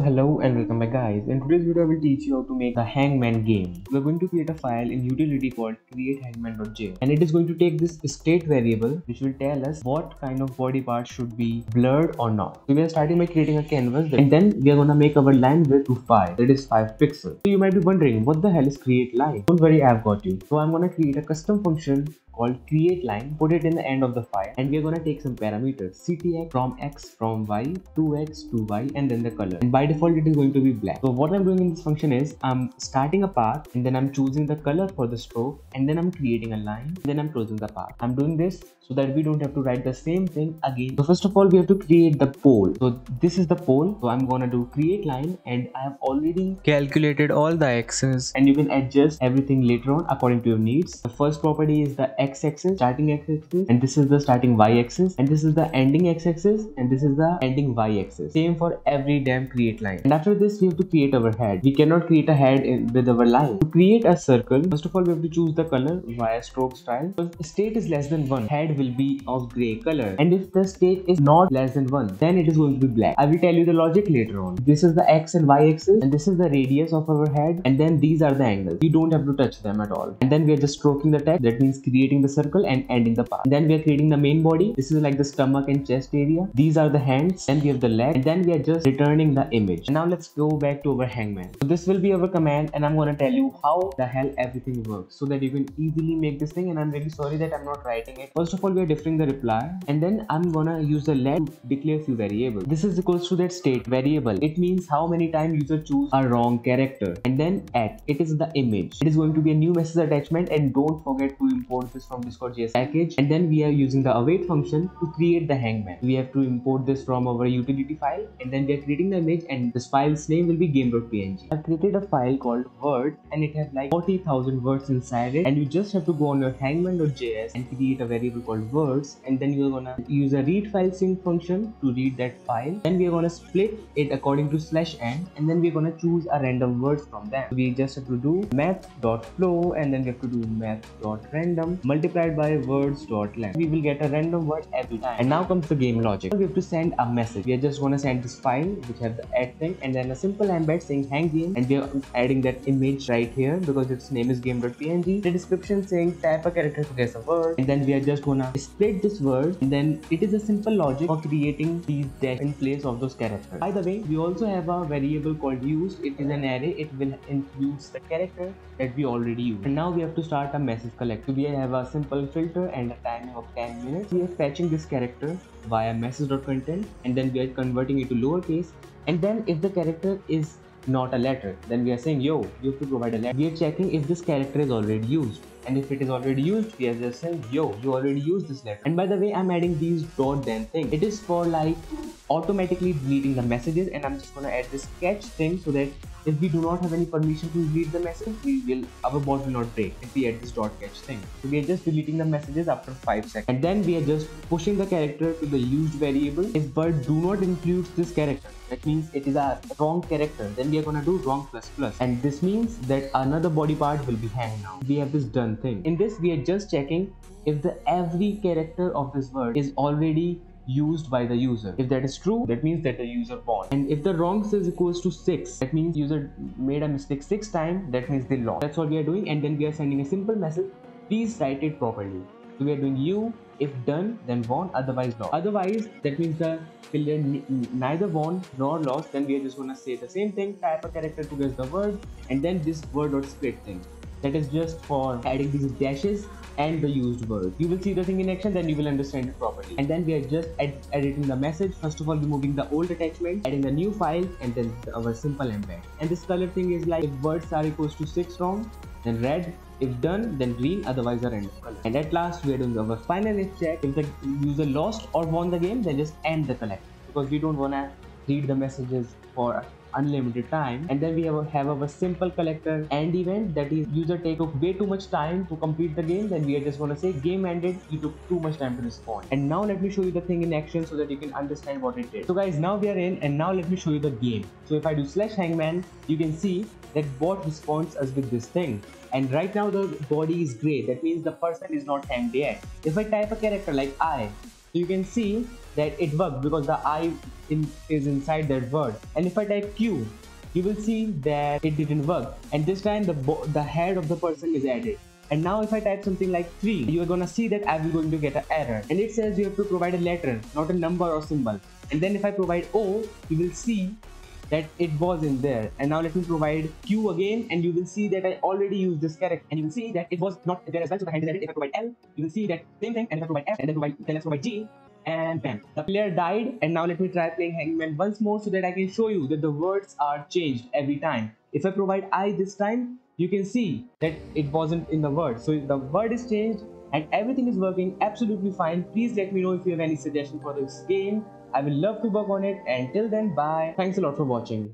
Hello and welcome back guys. In today's video I will teach you how to make a hangman game. We're going to create a file in utility called createhangman.js and it is going to take this state variable which will tell us what kind of body part should be blurred or not. So we are starting by creating a canvas and then we are gonna make our line width to 5 that is 5 pixels. So you might be wondering what the hell is create line? Don't worry I've got you. So I'm gonna create a custom function called create line put it in the end of the file and we're going to take some parameters ctx from x from y 2x to y and then the color. And by default it is going to be black. So what i'm doing in this function is i'm starting a path and then i'm choosing the color for the stroke and then i'm creating a line and then i'm closing the path. I'm doing this so that we don't have to write the same thing again. So first of all we have to create the pole. So this is the pole. So i'm gonna do create line and i have already calculated all the x's and you can adjust everything later on according to your needs. The first property is the x-axis starting x-axis and this is the starting y-axis and this is the ending x-axis and this is the ending y-axis. Same for every damn create line. And after this we have to create our head. We cannot create a head in, with our line. To create a circle first of all we have to choose the color via stroke style. If state is less than one. Head will be of gray color. And if the state is not less than one then it is going to be black. I will tell you the logic later on. This is the x and y axis and this is the radius of our head and then these are the angles. You don't have to touch them at all. And then we are just stroking the text. That means creating the circle and ending the path. Then we are creating the main body. This is like the stomach and chest area. These are the hands. Then we have the leg. And then we are just returning the image. And now let's go back to our hangman. So this will be our command and I'm going to tell you how the hell everything works so that you can easily make this thing. And I'm really sorry that I'm not writing it. First of all, we are defining the reply. And then I'm going to use the let to declare few variables. This is equals to that state variable. It means how many times user choose a wrong character. And then at it is the image. It is going to be a new message attachment and don't forget to import from discord.js package and then we are using the await function to create the hangman. We have to import this from our utility file and then we are creating the image and this file's name will be game.png i've created a file called word and it has like 40,000 words inside it and you just have to go on your hangman.js and create a variable called words and then you're gonna use a read file sync function to read that file. Then we're gonna split it according to slash n and then we're gonna choose a random word from them. We just have to do math.floor and then we have to do math.random multiplied by words.length. We will get a random word every time. And now comes the game logic. We have to send a message. We are just gonna send this file which have the add thing and then a simple embed saying hang game and we are adding that image right here because its name is game.png. The description saying type a character to guess a word and then we are just gonna split this word and then it is a simple logic for creating these dash in place of those characters. By the way, we also have a variable called used. It is an array. It will include the character that we already use. And now we have to start a message collect. So we have a simple filter and a timing of 10 minutes. We are fetching this character via message.content and then we are converting it to lowercase. And then if the character is not a letter, then we are saying, yo, you have to provide a letter. We are checking if this character is already used. And if it is already used, we are just saying, yo, you already used this letter. And by the way, I'm adding these dot then thing. It is for like automatically deleting the messages and I'm just gonna add this catch thing so that if we do not have any permission to read the message we will our bot will not break if we add this dot catch thing. So we are just deleting the messages after 5 seconds. And then we are just pushing the character to the used variable. If but do not include this character that means it is a wrong character then we are gonna do wrong plus plus. And this means that another body part will be hanged now. We have this done thing. In this we are just checking if the every character of this word is already used by the user. If that is true, that means that the user won. And if the wrong is equals to 6, that means user made a mistake 6 times, that means they lost. That's what we are doing and then we are sending a simple message, please write it properly. So we are doing you, if done, then won, otherwise lost. Otherwise, that means the neither won nor lost, then we are just gonna say the same thing, type a character to guess the word, and then this word dot split thing. That is just for adding these dashes and the used word. You will see the thing in action, then you will understand it properly. And then we are just ed editing the message. First of all, removing the old attachment, adding the new file, and then our simple embed. And this color thing is like if words are equals to 6 wrong, then red. If done, then green, otherwise a random color. And at last, we are doing our final if check. If the user lost or won the game, then just end the collect because we don't wanna read the messages for unlimited time. And then we have, a, have our simple collector end event that is user take way too much time to complete the game. Then we are just going to say game ended you took too much time to respond. And now let me show you the thing in action so that you can understand what it did so guys now we are in and now let me show you the game. So if i do slash hangman you can see that bot responds us with this thing. And right now the body is gray. That means the person is not hanged yet. If i type a character like i you can see that it worked because the I in, is inside that word. And if I type Q you will see that it didn't work. And this time the the head of the person is added. And now if I type something like 3 you are gonna see that I will going to get an error. And it says you have to provide a letter not a number or symbol. And then if I provide O you will see that it was in there. And now let me provide q again and you will see that i already used this character and you will see that it was not there as well so the hand is added. If i provide l you will see that same thing. And if i provide f and then provide then let's provide g and bam. The player died and now let me try playing hangman once more so that i can show you that the words are changed every time. If i provide i this time you can see that it wasn't in the word. So the word is changed and everything is working absolutely fine please let me know if you have any suggestion for this game I will love to work on it. Until then, bye. Thanks a lot for watching.